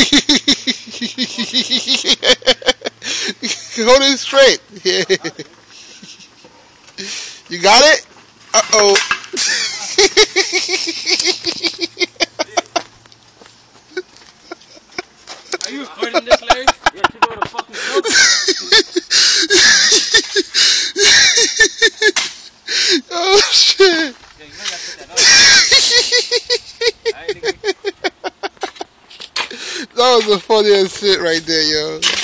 Hold it straight. Yeah. You got it? Uh oh. Are you recording this, Larry? Yeah, you go to fucking Oh shit. That was the funniest shit right there, yo.